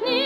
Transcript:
нежнее.